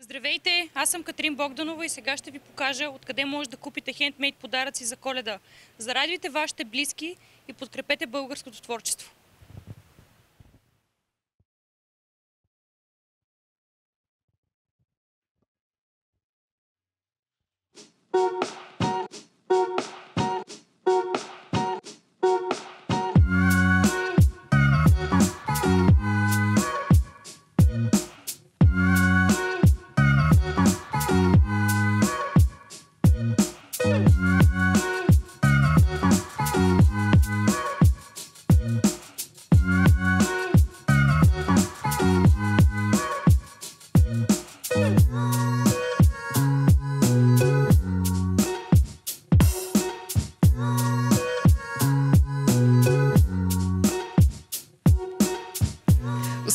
Здравейте, аз съм Катрин Богданова и сега ще ви покажа откъде може да купите хендмейд подаръци за коледа. Зарадвайте вашите близки и подкрепете българското творчество.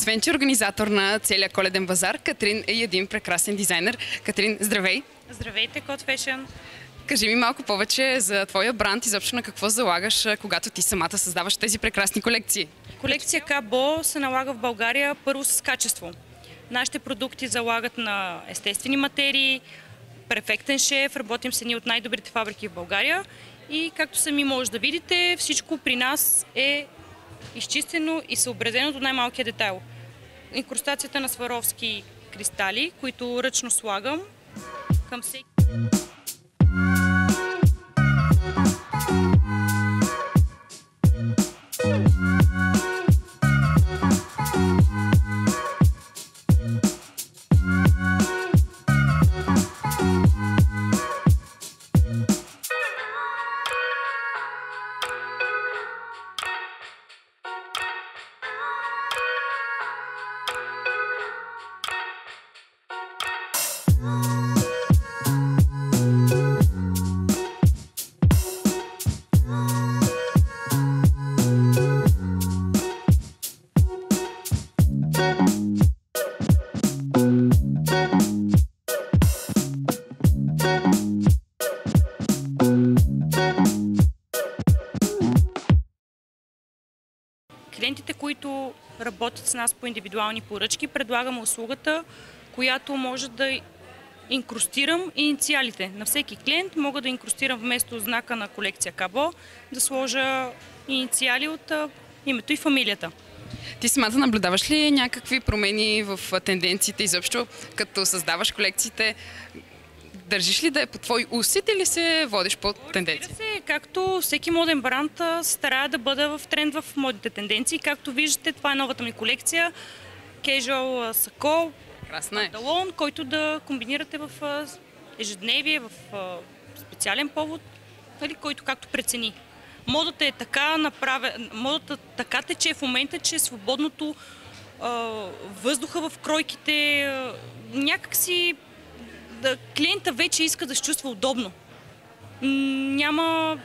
Освен, че е организатор на целия коледен базар, Катрин е и един прекрасен дизайнер. Катрин, здравей! Здравейте, Код Fashion! Кажи ми малко повече за твоя бранд, изобщо на какво залагаш, когато ти самата създаваш тези прекрасни колекции. Колекция Кабо се налага в България първо с качество. Нашите продукти залагат на естествени материи, перфектен шеф, работим с едни от най-добрите фабрики в България и както сами може да видите, всичко при нас е изчистено и съобразено до най-малкия детайл. Инкрустацията на сваровски кристали, които ръчно слагам към всеки. Клиентите, които работят с нас по индивидуални поръчки, предлагаме услугата, която може да инкрустирам инициалите. На всеки клиент мога да инкрустирам вместо знака на колекция Кабо, да сложа инициали от името и фамилията. Ти самата наблюдаваш ли някакви промени в тенденциите изобщо, като създаваш колекциите? Държиш ли да е по твой усет или се водиш по тенденции? Както всеки моден бранд а, се старая да бъда в тренд в модните тенденции. Както виждате, това е новата ми колекция. Casual сако, Красна е. панталон, който да комбинирате в ежедневие, в специален повод, нали, който както прецени. Модата е така направена, модата така тече в момента, че свободното а, въздуха в кройките, някакси да, клиента вече иска да се чувства удобно. Няма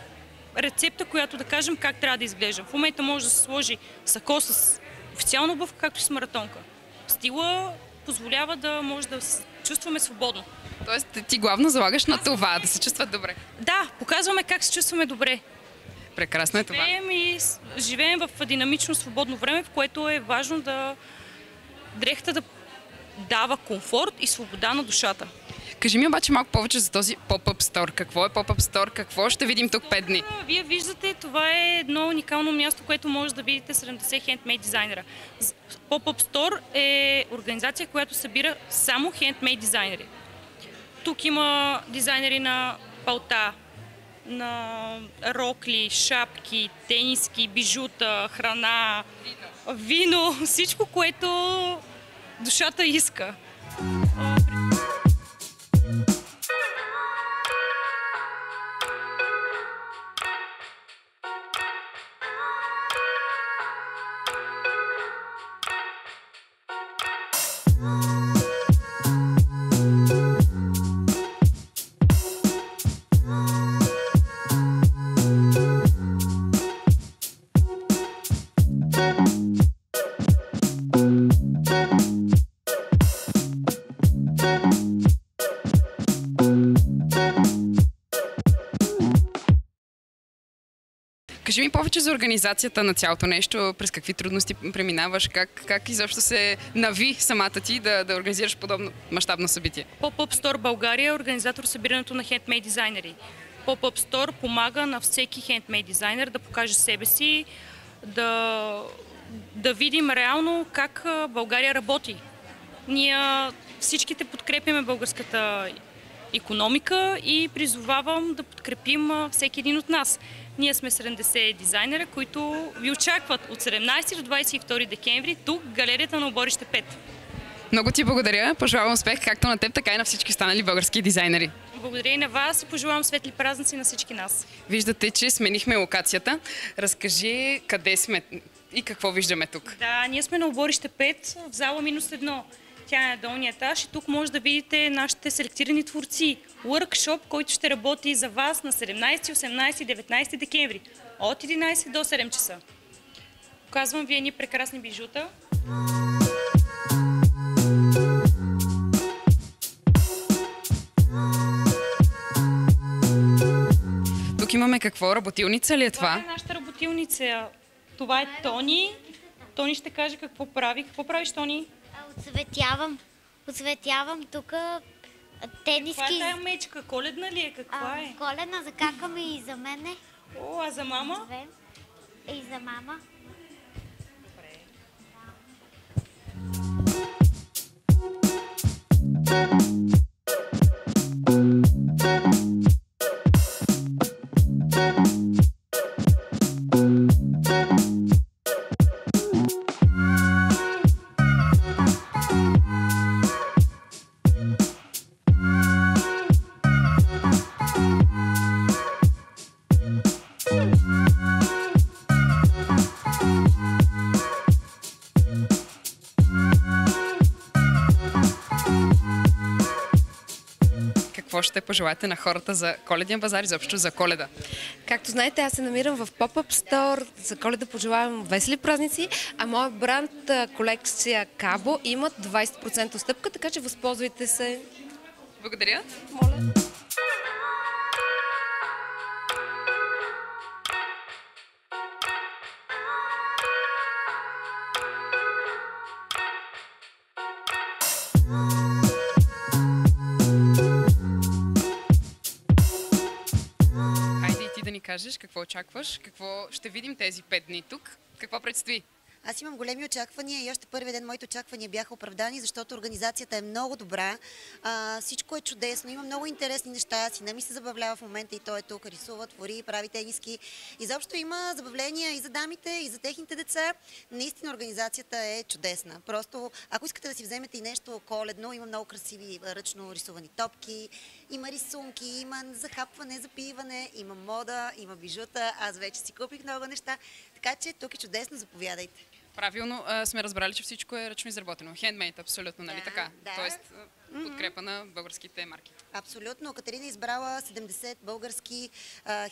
рецепта, която да кажем как трябва да изглежда. В момента може да се сложи сако с официална обувка, както и с маратонка. Стила позволява да може да се чувстваме свободно. Тоест ти главно залагаш на това, да се чувстват добре. Да, показваме как се чувстваме добре. Прекрасно е това. Живеем и живеем в динамично свободно време, в което е важно да дрехта да дава комфорт и свобода на душата. Кажи ми обаче малко повече за този поп-ъп стор. Какво е поп-ъп стор? Какво ще видим тук 5 дни? Вие виждате, това е едно уникално място, което може да видите 70 хендмейд дизайнера. Pop-Up Store е организация, която събира само хендмейд дизайнери. Тук има дизайнери на палта, на рокли, шапки, тениски, бижута, храна, вино, всичко, което душата иска. Разкажи ми повече за организацията на цялото нещо, през какви трудности преминаваш, как, как изобщо се нави самата ти да, да организираш подобно мащабно събитие? Pop-Up Store България е организатор събирането на хендмейд дизайнери. Pop-Up Store помага на всеки хендмейд дизайнер да покаже себе си, да, да видим реално как България работи. Ние всичките подкрепяме българската економика и призовавам да подкрепим всеки един от нас. Ние сме 70 дизайнера, които ви очакват от 17 до 22 декември тук галерията на Оборище 5. Много ти благодаря. Пожелавам успех както на теб, така и на всички останали български дизайнери. Благодаря и на вас и пожелавам светли празници на всички нас. Виждате, че сменихме локацията. Разкажи къде сме и какво виждаме тук. Да, ние сме на Оборище 5 в зала минус 1. Тя е долния етаж и тук може да видите нашите селектирани творци. Workshop, който ще работи за вас на 17, 18 и 19 декември от 11 до 7 часа. Показвам ви едни прекрасни бижута. Тук имаме какво? Работилница ли е това? Това е нашата работилница. Това е Тони. Тони ще каже какво прави. Какво правиш, Тони? Отсветявам. Отсветявам тук тениски. Това е тая мечка. Коледна ли е? Каква а, е? Коледна за кака ми и за мене. О, а за мама? Две. И за мама. Какво ще пожелаете на хората за коледния базар, изобщо за коледа? Както знаете, аз се намирам в Pop-Up Store. За коледа пожелавам весели празници, а моят бранд колекция Кабо имат 20% стъпка, така че възползвайте се. Благодаря. Моля. Кажеш какво очакваш, какво ще видим тези пет дни тук, какво предстои. Аз имам големи очаквания и още първият ден моите очаквания бяха оправдани, защото организацията е много добра. А, всичко е чудесно, има много интересни неща. Сина ми се забавлява в момента и той е тук, рисува, твори, прави тениски. Изобщо има забавления и за дамите, и за техните деца. Наистина организацията е чудесна. Просто, ако искате да си вземете и нещо коледно, има много красиви ръчно рисувани топки, има рисунки, има захапване, запиване, има мода, има бижута. Аз вече си купих много неща. Така че тук е чудесно, заповядайте. Правилно а, сме разбрали, че всичко е ръчно изработено. Хендмейд, абсолютно, нали Да, така? да. Тоест, подкрепа на българските марки. Абсолютно. Катерина е избрала 70 български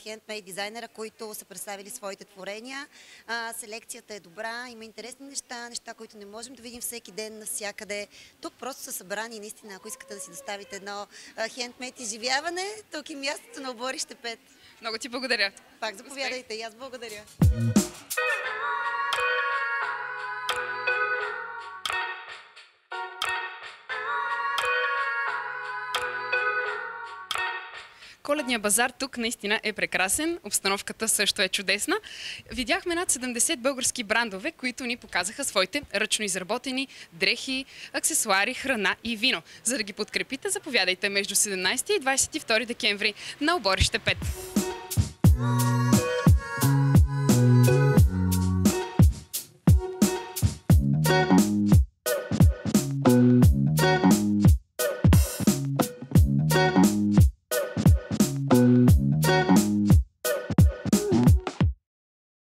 хендмейд дизайнера, които са представили своите творения. А, селекцията е добра, има интересни неща, неща, които не можем да видим всеки ден навсякъде. Тук просто са събрани, наистина, ако искате да си доставите едно хендмейд изживяване, тук е мястото на оборище 5. Много ти благодаря. Пак заповядайте и аз благодаря. Коледния базар тук наистина е прекрасен, обстановката също е чудесна. Видяхме над 70 български брандове, които ни показаха своите ръчно изработени дрехи, аксесуари, храна и вино. За да ги подкрепите, заповядайте между 17 и 22 декември на Оборище 5.